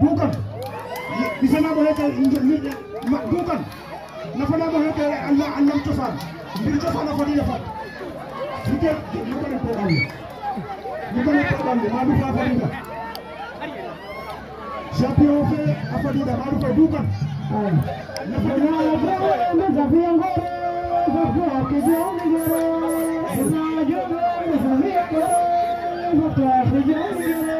dukan bisana mo heke ma dukan nafana mo heke allah allah cosaan mbir cosaan a fadi yafa ike ñu ko ne programme ñu ko ne programme ma du fa fadida champion fe a fadida ma du fa dukan Thank you.